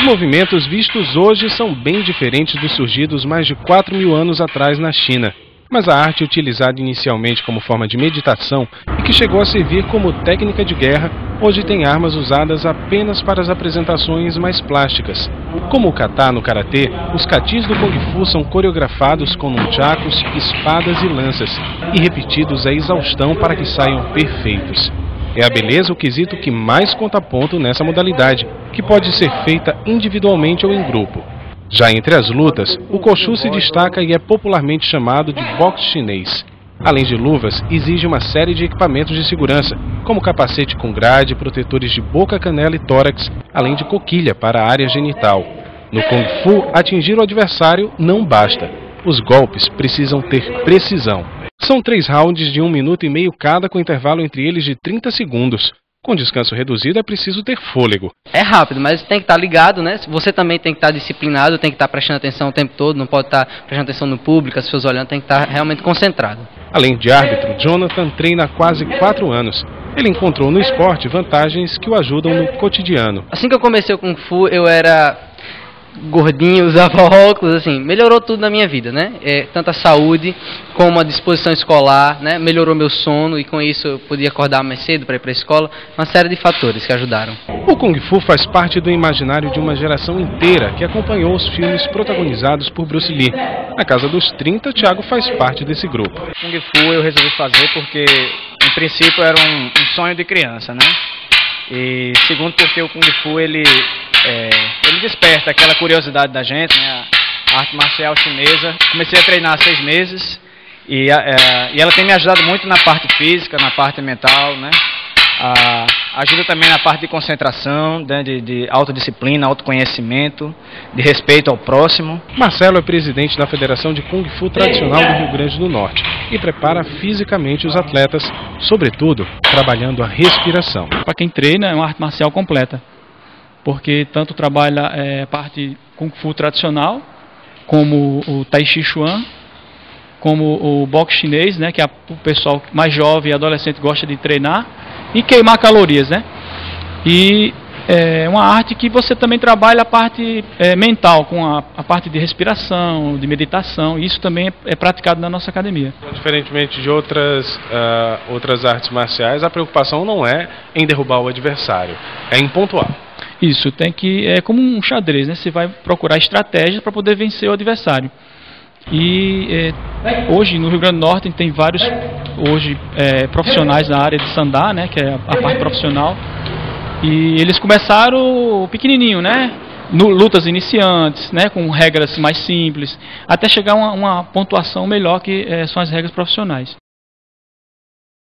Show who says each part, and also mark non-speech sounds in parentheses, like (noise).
Speaker 1: Os movimentos vistos hoje são bem diferentes dos surgidos mais de 4 mil anos atrás na China. Mas a arte utilizada inicialmente como forma de meditação e que chegou a servir como técnica de guerra, hoje tem armas usadas apenas para as apresentações mais plásticas. Como o kata no karatê, os katis do Kung Fu são coreografados com nunchakus, espadas e lanças, e repetidos à exaustão para que saiam perfeitos. É a beleza o quesito que mais conta ponto nessa modalidade, que pode ser feita individualmente ou em grupo. Já entre as lutas, o Koshu se destaca e é popularmente chamado de boxe chinês. Além de luvas, exige uma série de equipamentos de segurança, como capacete com grade, protetores de boca, canela e tórax, além de coquilha para a área genital. No Kung Fu, atingir o adversário não basta. Os golpes precisam ter precisão. São três rounds de um minuto e meio cada, com intervalo entre eles de 30 segundos. Com descanso reduzido é preciso ter fôlego.
Speaker 2: É rápido, mas tem que estar ligado, né? Você também tem que estar disciplinado, tem que estar prestando atenção o tempo todo, não pode estar prestando atenção no público, as pessoas olhando, tem que estar realmente concentrado.
Speaker 1: Além de árbitro, Jonathan treina há quase quatro anos. Ele encontrou no esporte vantagens que o ajudam no cotidiano.
Speaker 2: Assim que eu comecei o Kung Fu, eu era gordinho, (laughs) usava óculos, assim, melhorou tudo na minha vida, né? É, tanto a saúde como a disposição escolar, né? Melhorou meu sono e com isso eu podia acordar mais cedo para ir para a escola, uma série de fatores que ajudaram.
Speaker 1: O Kung Fu faz parte do imaginário de uma geração inteira que acompanhou os filmes protagonizados por Bruce Lee. Na casa dos 30, Thiago faz parte desse grupo.
Speaker 3: Kung Fu eu resolvi fazer porque, em princípio, era um, um sonho de criança, né? E segundo porque o Kung Fu ele é, ele desperta aquela curiosidade da gente, né? A arte marcial chinesa. Comecei a treinar há seis meses e, é, e ela tem me ajudado muito na parte física, na parte mental, né? Ah, ajuda também na parte de concentração, né, de, de autodisciplina, autoconhecimento, de respeito ao próximo.
Speaker 1: Marcelo é presidente da Federação de Kung Fu Tradicional do Rio Grande do Norte e prepara fisicamente os atletas, sobretudo trabalhando a respiração.
Speaker 4: Para quem treina, é uma arte marcial completa porque tanto trabalha é, parte Kung Fu tradicional, como o Tai Chi Chuan, como o boxe chinês, né, que é o pessoal mais jovem e adolescente gosta de treinar, e queimar calorias, né? E é uma arte que você também trabalha a parte é, mental, com a, a, parte de respiração, de meditação, e isso também é, é praticado na nossa academia.
Speaker 1: Diferentemente de outras, uh, outras artes marciais, a preocupação não é em derrubar o adversário, é em pontuar.
Speaker 4: Isso, tem que. É como um xadrez, né? Você vai procurar estratégias para poder vencer o adversário. E é, hoje no Rio Grande do Norte tem vários hoje é, profissionais na área de sandá, né? Que é a, a parte profissional. E eles começaram pequenininho, né? No, lutas iniciantes, né, com regras mais simples, até chegar a uma, uma pontuação melhor que é, são as regras profissionais.